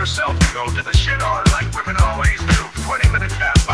yourself to go to the shit or, like women always do. 20 minutes pass